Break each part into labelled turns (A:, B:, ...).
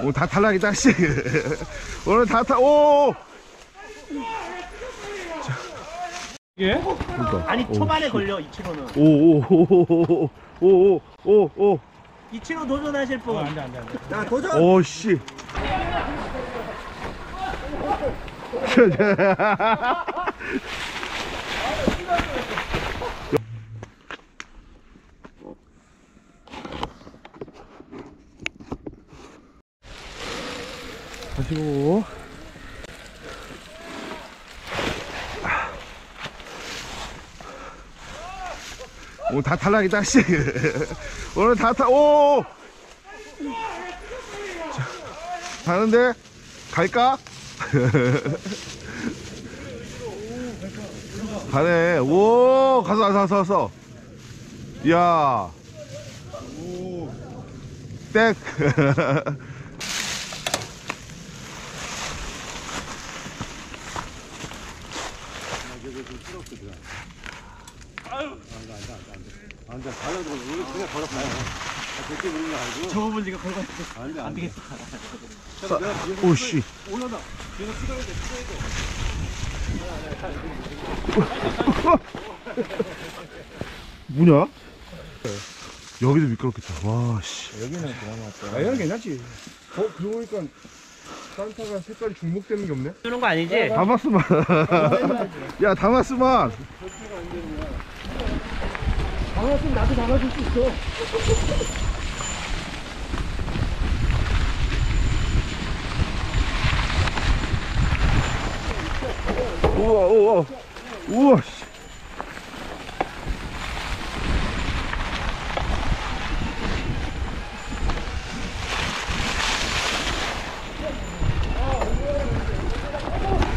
A: 오늘 다 탈락이다, 씨. 오늘 다 탈, 오!
B: 이게?
A: 그러니까.
C: 아니
A: 오,
C: 초반에
A: 씨.
C: 걸려 이치로는
A: 오, 오, 오, 오, 오, 오, 오,
C: 이치로 도전하실 분
B: 어, 안 돼, 안 돼, 안 돼.
A: 오, 오, 씨. 하시고. 오늘 다 탈락이다 씨. 오늘 다 탈, 오! 자, 가는데 갈까? 가네. 오 가서 가서 가서 가서. 이야. 땡
D: 달라도 우리 그냥 걸어봐요 아, 절대 그런 거 알고
C: 지금 걸고 있어
D: 안돼
C: 안 되겠어
A: 오씨
D: 올라다 뒤에서 투자해야 돼.
A: 뭐냐? 여기도 미끄럽겠다. 와씨.
B: 아, 이건 괜찮지. 어, 그러고 보니까 산타가 색깔이 중복되는 게 없네?
C: 주는 거 아니지?
A: 다마스만 야 다마스만
B: 장난감 나도 잡아줄 수 있어.
A: 우와 우와 우와 씨.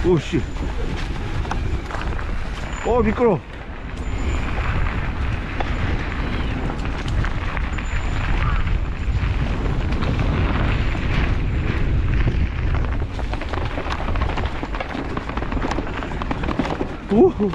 A: 오씨 어 미끄러 오오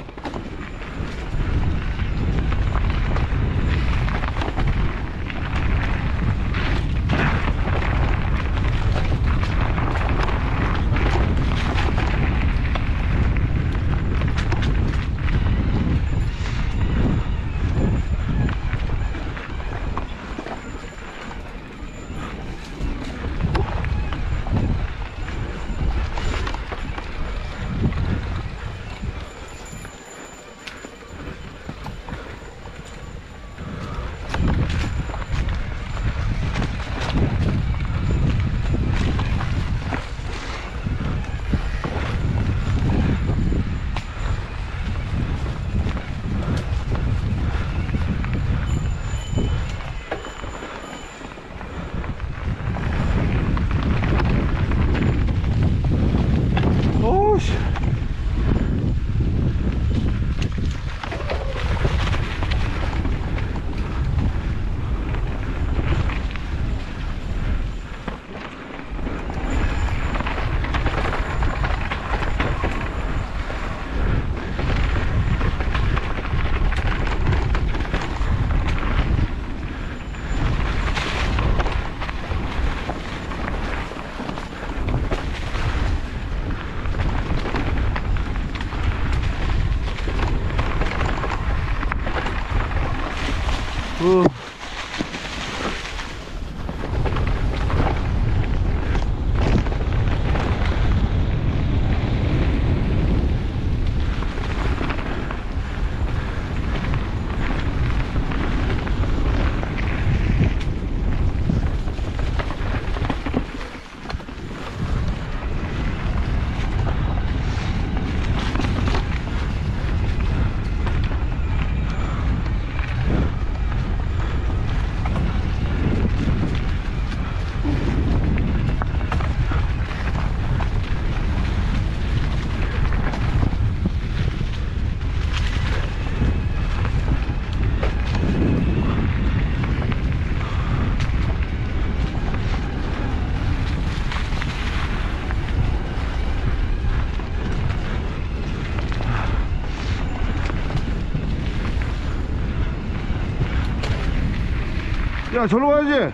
A: 야, 저로 가야지.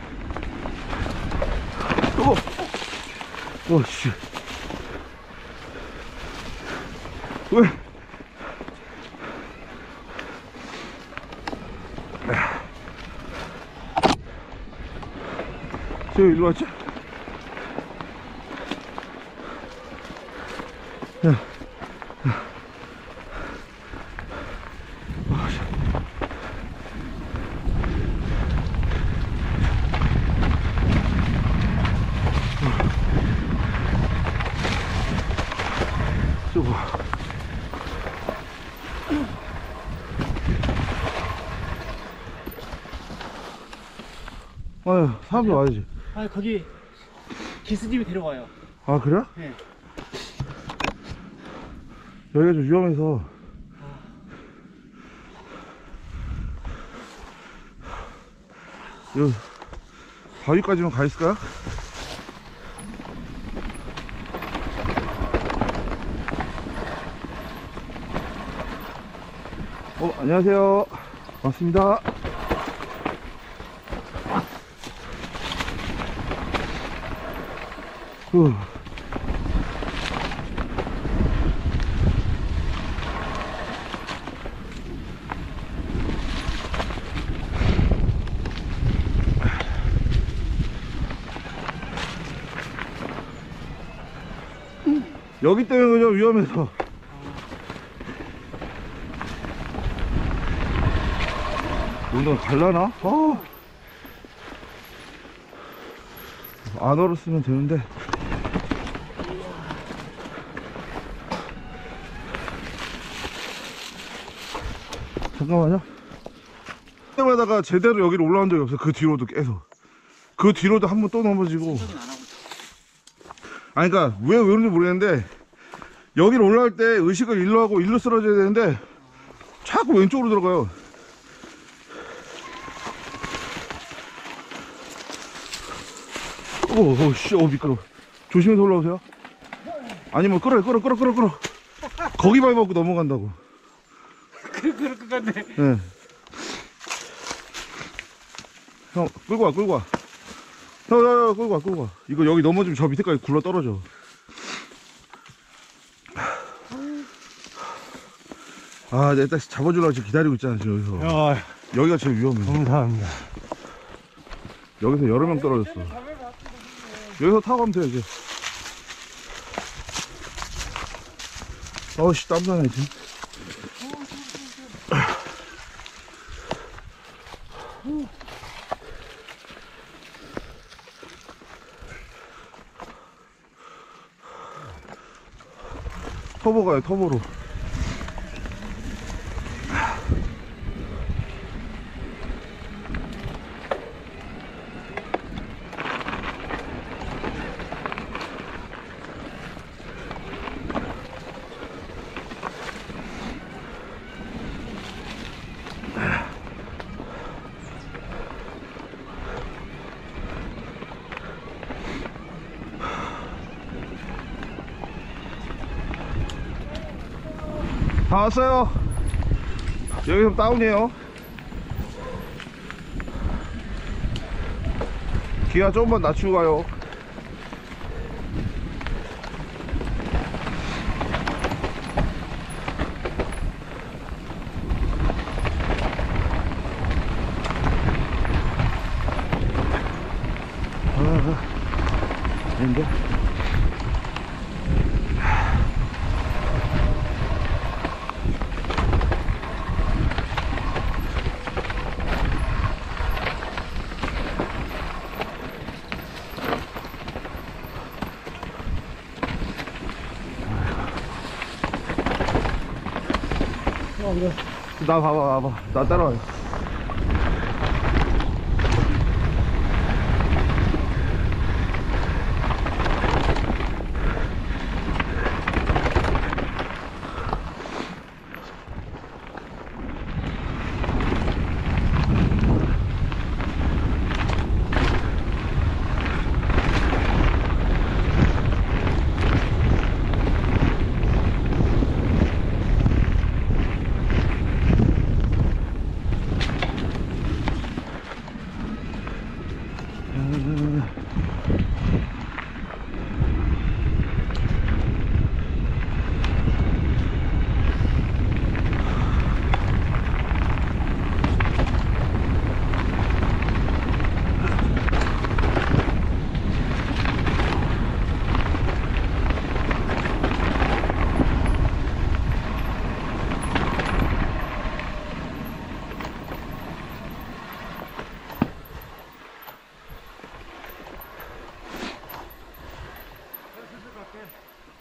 A: 어. 오씨. 왜? 저 일로 왔지? 저거. 아유, 사람들 와야지.
C: 아 거기 기스집이 데려와요.
A: 아, 그래?
C: 네.
A: 여기가 좀 위험해서. 여기, 바위까지만 가 있을까요? 어, 안녕하세요. 반갑습니다. 후. 여기 때문에 그냥 위험해서. 오늘 갈라나? 어. 안 얼었으면 되는데. 잠깐만요. 때마다가 제대로 여기로 올라온 적이 없어. 그 뒤로도 계속. 그 뒤로도 한 번 또 넘어지고. 아니 그니까 왜 그런지 모르겠는데 여기를 올라갈 때 의식을 일로 하고 일로 쓰러져야 되는데 자꾸 왼쪽으로 들어가요 오씨 어 미끄러 조심해서 올라오세요 아니면 끌어요 끌어 끌어 끌어 끌어 거기 밟아갖고 넘어간다고
C: 그럴 것 같네.
A: 예. 형 끌고 와 끌고 와 형, 형, 형, 끌고 와, 끌고 와. 이거 여기 넘어지면 저 밑에까지 굴러 떨어져. 아, 내가 딱 잡아주려고 지금 기다리고 있잖아, 지금 여기서.
B: 야,
A: 여기가 제일 위험해.
B: 감사합니다.
A: 여기서 여러 명 떨어졌어. 여기서 타고 가면 돼, 이제. 어우씨, 땀나네, 지금. 터보 가요, 터보로. 다 왔어요. 여기 좀 다운이에요. 기아 조금만 낮추고 가요. 아, 아닌데? 나 봐봐, 봐봐. 나 따라와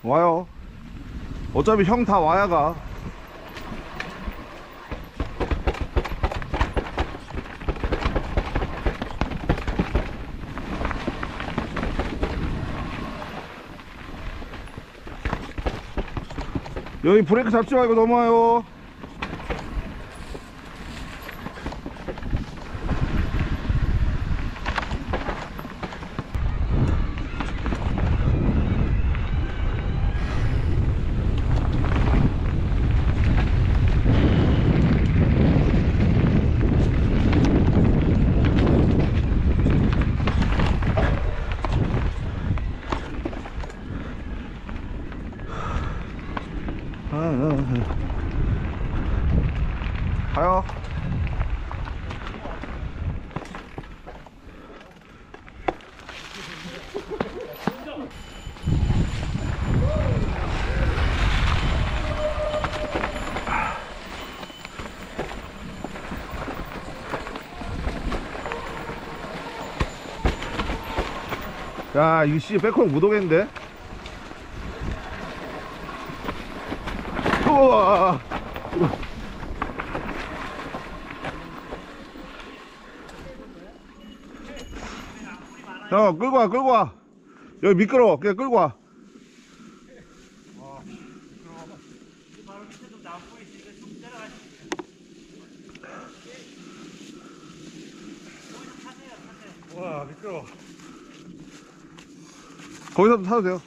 A: 와요. 어차피 형 다 와야 가. 여기 브레이크 잡지 말고 넘어와요. 아, 아, 아. 가요. 야, 이거 씨, 못 오겠는데? 우와. 야, 끌고 와, 끌고 와. 여기 미끄러워. 그냥 끌고 와.
B: 와 미끄러워
A: 거기서 타도 돼요.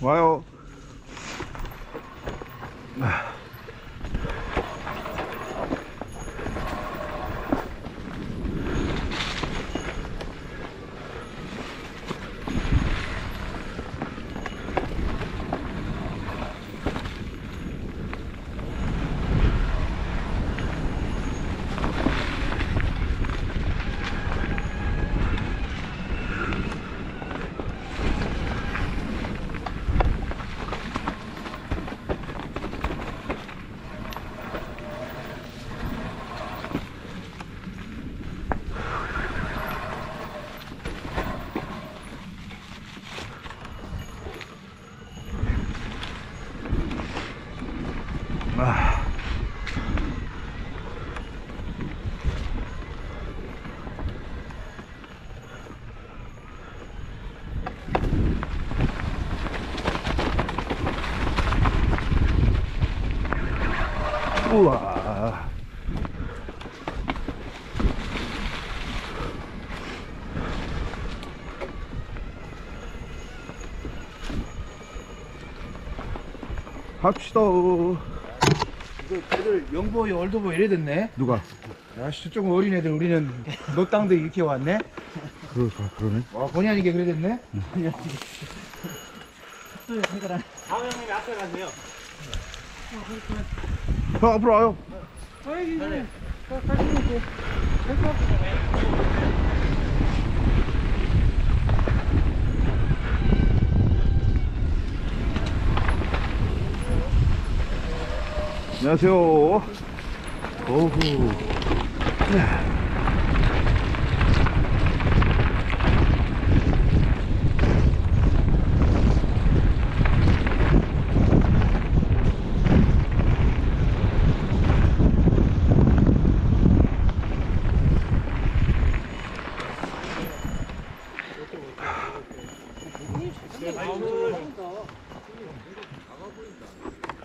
A: 와요. 우와. 합시다.
B: 이거 애들 영보이 올드보이 이래 됐네
A: 누가?
B: 야씨 저쪽 어린 애들 우리는 노땅도 이렇게 왔네
A: 그럴까, 그러네.
B: 와 본의 아니게 그래 됐네
C: 다음 형님이 앞에 가세요.
A: 형, 앞으로 와요. 안녕하세요. 오후.
C: 네.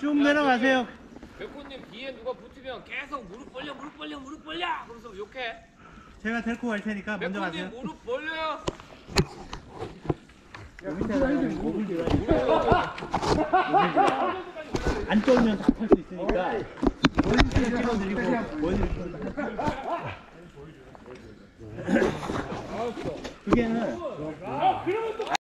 C: 좀 내려가세요.
E: 백호님 뒤에 누가 붙으면 계속 무릎 벌려 무릎 벌려 무릎 벌려! 그러면서 욕해.
C: 제가 데리고 갈 테니까 먼저
E: 백호님
C: 가세요.
E: 무릎 벌려요.
C: 안 쫄면 다 탈 수 있으니까. 본인을 찍어드리고 본인을 그게는